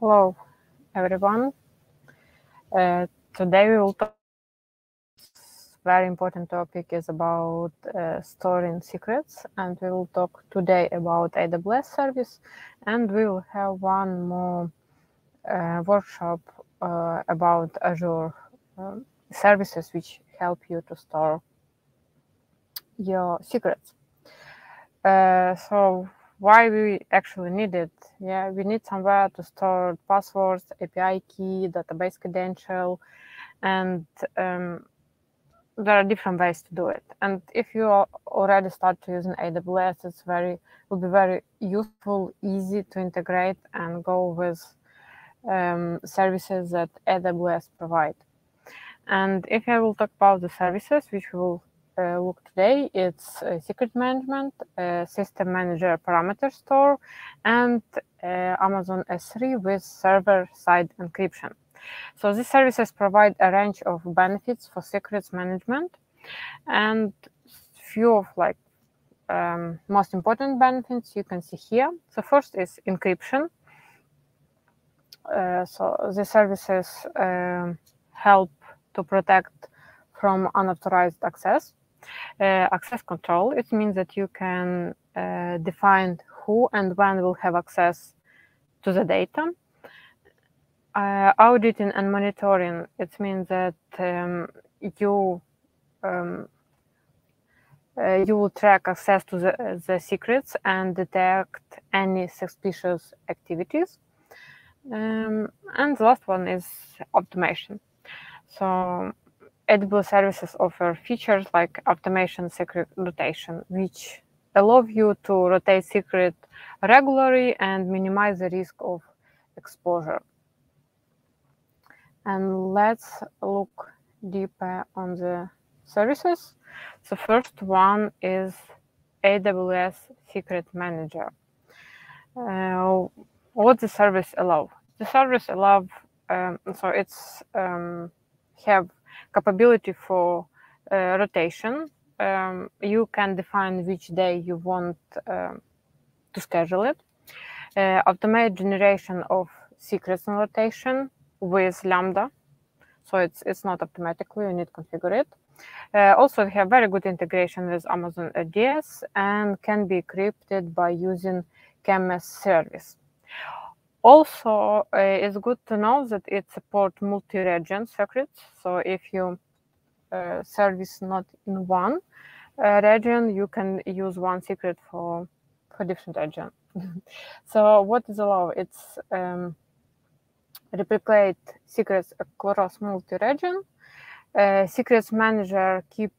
Hello, everyone. Uh, today we will talk. Very important topic is about uh, storing secrets, and we will talk today about AWS service, and we will have one more uh, workshop uh, about Azure um, services which help you to store your secrets. Uh, so why we actually need it. Yeah, we need somewhere to store passwords, API key, database credential, and um, there are different ways to do it. And if you already start to using AWS, it's very will be very useful, easy to integrate and go with um, services that AWS provide. And if I will talk about the services which we will uh, look today, it's uh, secret management, uh, system manager parameter store, and Amazon S3 with server-side encryption. So these services provide a range of benefits for secrets management, and few of like um, most important benefits you can see here. So first is encryption. Uh, so the services uh, help to protect from unauthorized access. Uh, access control, it means that you can uh, define who and when will have access to the data. Uh, auditing and monitoring, it means that um, you um, uh, you will track access to the, the secrets and detect any suspicious activities. Um, and the last one is automation. So AWS services offer features like automation secret rotation, which allow you to rotate secret regularly and minimize the risk of exposure. And let's look deeper on the services. The first one is AWS Secret Manager. Uh, what the service allow? The service allow um, so it's um, have capability for uh, rotation. Um, you can define which day you want um, to schedule it. Uh, automate generation of secrets in rotation with Lambda. So it's it's not automatically, you need to configure it. Uh, also, we have very good integration with Amazon RDS and can be encrypted by using KMS service. Also, uh, it's good to know that it supports multi-region secrets. So if you uh, service not in one uh, region, you can use one secret for for different region. so what is allowed? It's um, replicate secrets across multi-region. Uh, secrets manager keep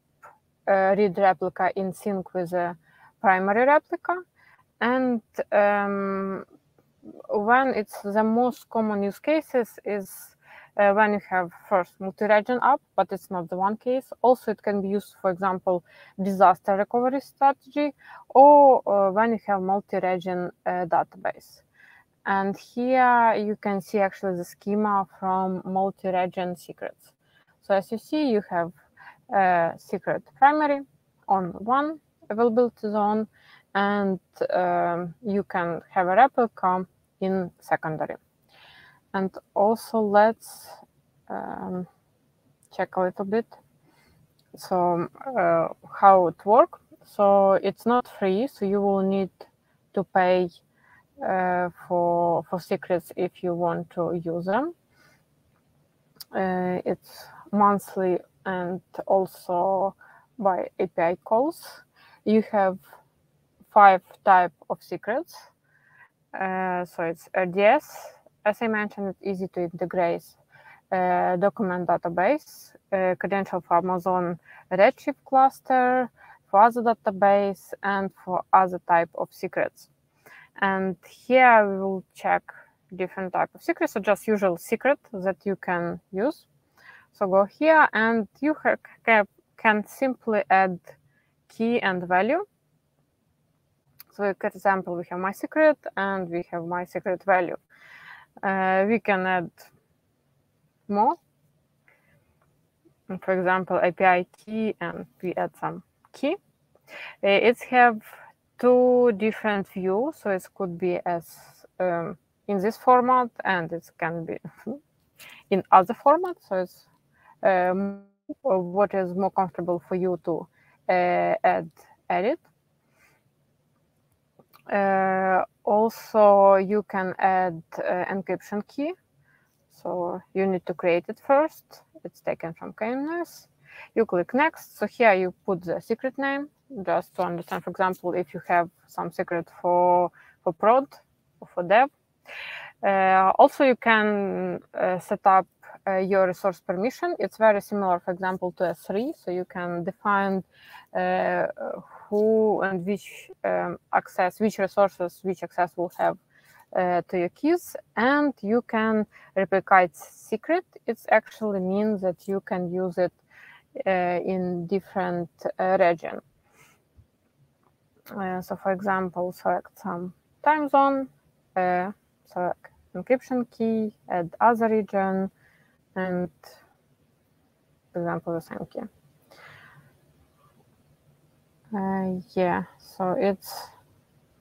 uh, read replica in sync with the primary replica, and um, when it's the most common use cases is uh, when you have first multi-region app, but it's not the one case. Also, it can be used, for example, disaster recovery strategy, or uh, when you have multi-region uh, database. And here you can see actually the schema from multi-region secrets. So as you see, you have a secret primary on one availability zone, and um, you can have a replica in secondary. And also let's um, check a little bit. So uh, how it works. So it's not free, so you will need to pay uh, for for secrets if you want to use them. Uh, it's monthly and also by API calls. You have five type of secrets uh, so it's RDS. As I mentioned, it's easy to integrate uh, document database, uh, credential for Amazon Redshift cluster, for other database, and for other type of secrets. And here we will check different type of secrets, so just usual secret that you can use. So go here and you can simply add key and value for example, we have my secret and we have my secret value. Uh, we can add more. For example, API key, and we add some key. Uh, it's have two different views, so it could be as um, in this format and it can be in other formats. So it's um, what is more comfortable for you to uh, add edit. Uh, also, you can add uh, encryption key. So you need to create it first. It's taken from KMS. You click next. So here you put the secret name just to understand, for example, if you have some secret for, for prod or for dev. Uh, also, you can uh, set up uh, your resource permission. It's very similar, for example, to S3. So you can define uh, who and which um, access, which resources, which access will have uh, to your keys. And you can replicate secret. It actually means that you can use it uh, in different region. so for example, select some time zone, select encryption key, add other region, and for example, the same key. Uh, yeah, so it's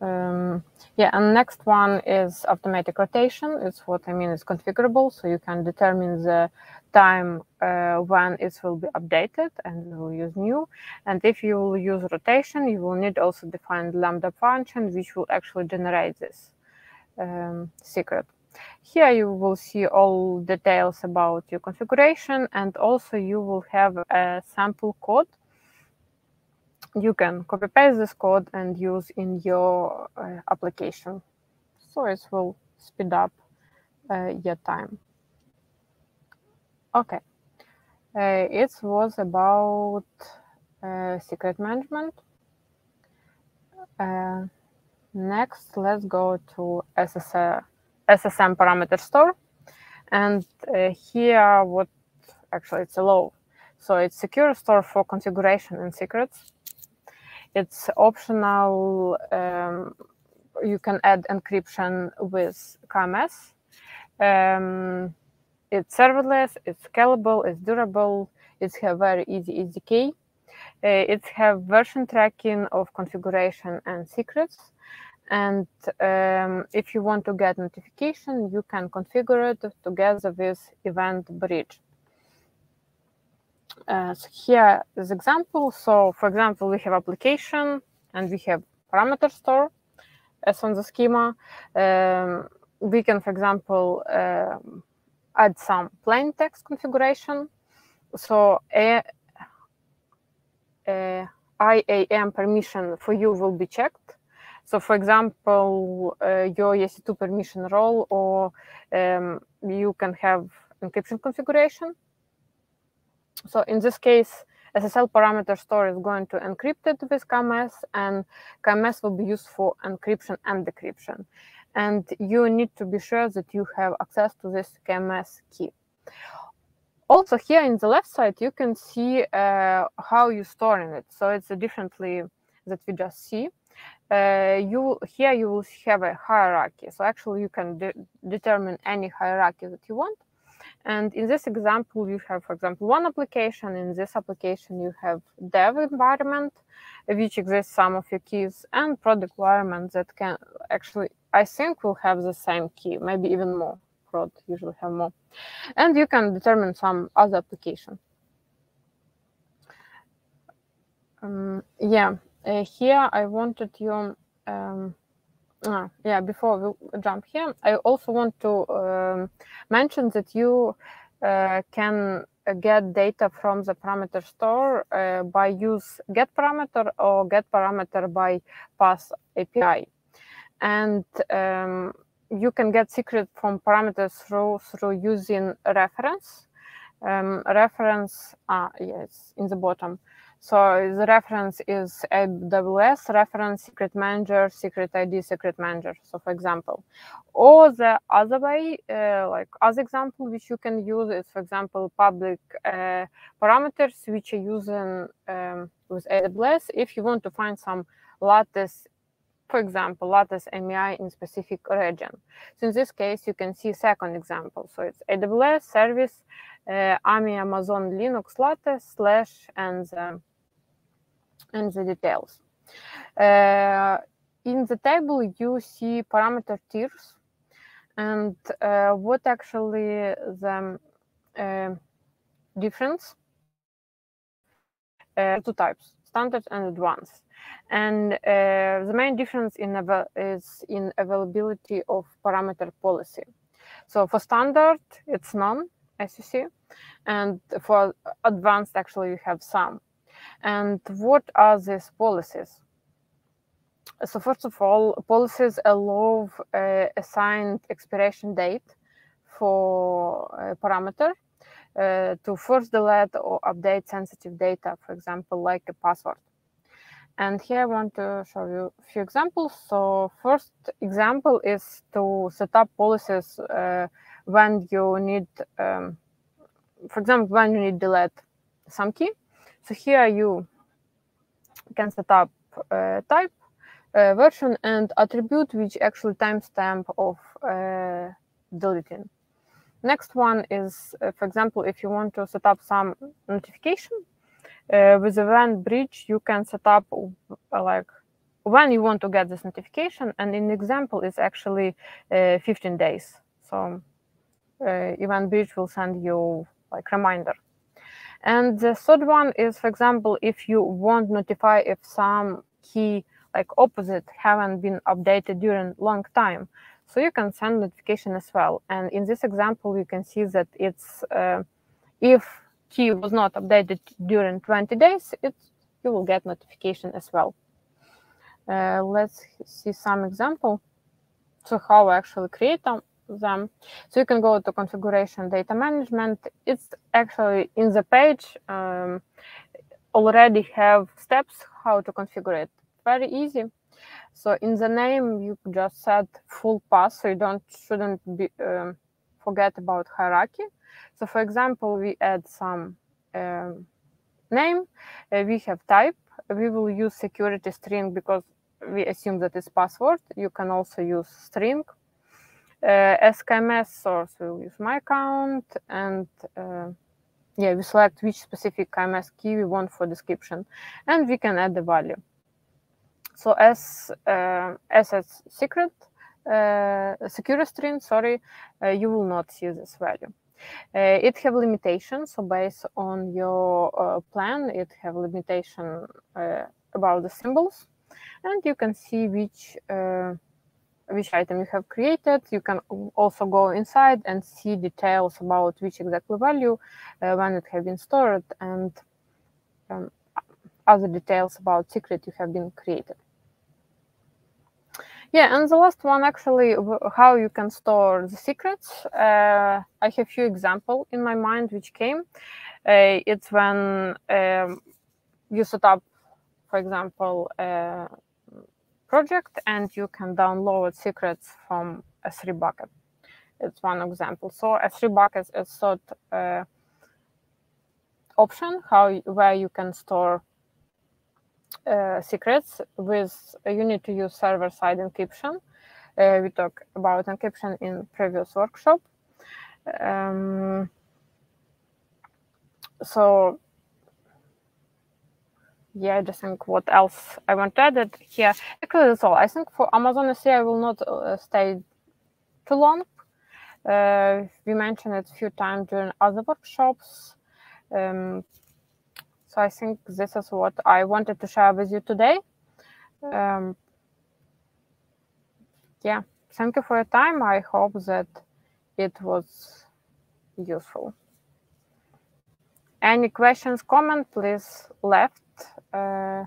um, yeah, and next one is automatic rotation. It's what I mean it's configurable, so you can determine the time uh, when it will be updated and you will use new. And if you will use rotation, you will need also define lambda function, which will actually generate this um, secret. Here you will see all details about your configuration and also you will have a sample code. You can copy paste this code and use in your uh, application. So it will speed up uh, your time. Okay, uh, it was about uh, secret management. Uh, next, let's go to SSM parameter store. And uh, here, what actually it's a low. So it's secure store for configuration and secrets. It's optional. Um, you can add encryption with KMS. Um, it's serverless, it's scalable, it's durable, it's have very easy SDK. Uh, it have version tracking of configuration and secrets. And um, if you want to get notification, you can configure it together with Event Bridge. Uh, so here is example. So for example, we have application and we have parameter store as on the schema. Um, we can, for example, uh, add some plain text configuration. So a, a IAM permission for you will be checked so, for example, uh, your EC2 permission role, or um, you can have encryption configuration. So, in this case, SSM parameter store is going to encrypt it with KMS, and KMS will be used for encryption and decryption. And you need to be sure that you have access to this KMS key. Also, here in the left side, you can see uh, how you store in it. So it's a differently that we just see uh, you here you will have a hierarchy. So actually you can de determine any hierarchy that you want. And in this example, you have, for example, one application. In this application, you have dev environment, which exists some of your keys, and product environment that can actually, I think, will have the same key, maybe even more. Prod usually have more. And you can determine some other application. Um, yeah, uh, here I wanted you, um, uh, yeah, before we jump here, I also want to um, mention that you uh, can get data from the parameter store uh, by use get parameter or get parameter by path API. And um, you can get secret from parameters through through using reference. Um, reference, ah, yes, in the bottom. So the reference is AWS reference secret manager, secret ID, secret manager. So for example, or the other way, uh, like other example, which you can use is, for example, public uh, parameters, which are using um, with AWS. If you want to find some lattice for example, lattice AMI in specific region. So in this case, you can see second example. So it's AWS service AMI Amazon Linux lattice slash and the, and the details. Uh, in the table, you see parameter tiers. and uh, what actually the uh, difference uh, two types standard and advanced and the main difference in is in availability of parameter policy so for standard it's none see and for advanced actually you have some and what are these policies so first of all, policies allow uh, assigned expiration date for a parameter uh, to first delete or update sensitive data, for example, like a password. And here I want to show you a few examples. So first example is to set up policies uh, when you need, um, for example, when you need delete some key. So here you can set up uh, type uh, version and attribute which actually timestamp of uh, deleting. Next one is, uh, for example, if you want to set up some notification uh, with event bridge, you can set up uh, like when you want to get this notification. And in example is actually uh, 15 days. So event bridge will send you like reminder. And the third one is, for example, if you want notify if some key like opposite haven't been updated during long time. So you can send notification as well. And in this example, you can see that it's uh, if key was not updated during 20 days, it you will get notification as well. Uh, let's see some example. So how I actually create them. So you can go to configuration data management. It's actually in the page um, already have steps how to configure it very easy. So in the name, you just set full path, so you don't shouldn't be um, forget about hierarchy. So for example, we add some um, name, uh, we have type, we will use security string because we assume that it's password. You can also use string. Uh, SKMS source, we'll use my account and uh, yeah, we select which specific KMS key we want for description and we can add the value. So as uh, as a secret uh, secure string, sorry, uh, you will not see this value. Uh, it have limitations, so based on your uh, plan, it have limitation uh, about the symbols, and you can see which which item you have created. You can also go inside and see details about which exactly value, when it have been stored, and um, other details about secret you have been created. Yeah, and the last one actually, how you can store the secrets. Uh, I have few example in my mind which came. Uh, it's when um, you set up, for example, a project and you can download secrets from S3 bucket. It's one example. So S3 bucket is sort uh, option how where you can store uh, secrets with uh, you need to use server-side encryption. Uh, we talked about encryption in previous workshop. Um, so yeah, I just think what else I want to add here. Actually, that's all. I think for Amazon I will not uh, stay too long. Uh, we mentioned it a few times during other workshops. Um, so I think this is what I wanted to share with you today. Um, yeah, thank you for your time. I hope that it was useful. Any questions, comment, please left. Uh,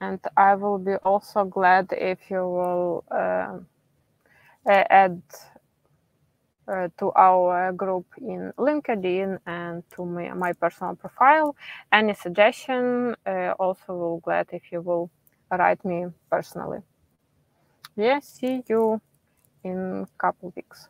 and I will be also glad if you will uh, add uh, to our group in LinkedIn and to my, my personal profile. Any suggestion, uh, also will glad if you will write me personally. Yeah, see you in couple weeks.